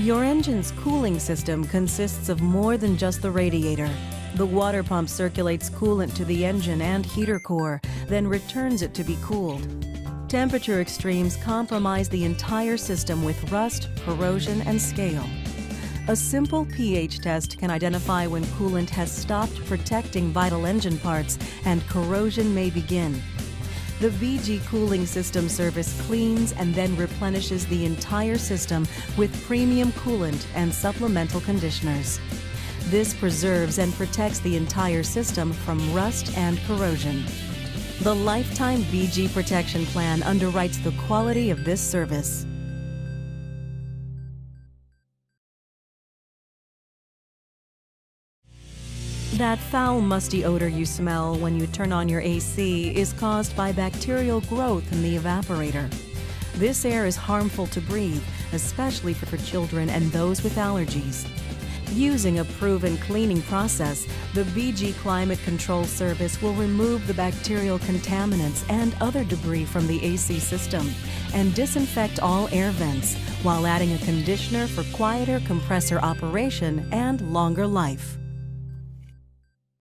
Your engine's cooling system consists of more than just the radiator. The water pump circulates coolant to the engine and heater core, then returns it to be cooled. Temperature extremes compromise the entire system with rust, corrosion, and scale. A simple pH test can identify when coolant has stopped protecting vital engine parts and corrosion may begin. The BG Cooling System service cleans and then replenishes the entire system with premium coolant and supplemental conditioners. This preserves and protects the entire system from rust and corrosion. The Lifetime BG Protection Plan underwrites the quality of this service. That foul, musty odor you smell when you turn on your AC is caused by bacterial growth in the evaporator. This air is harmful to breathe, especially for children and those with allergies. Using a proven cleaning process, the BG Climate Control Service will remove the bacterial contaminants and other debris from the AC system and disinfect all air vents while adding a conditioner for quieter compressor operation and longer life.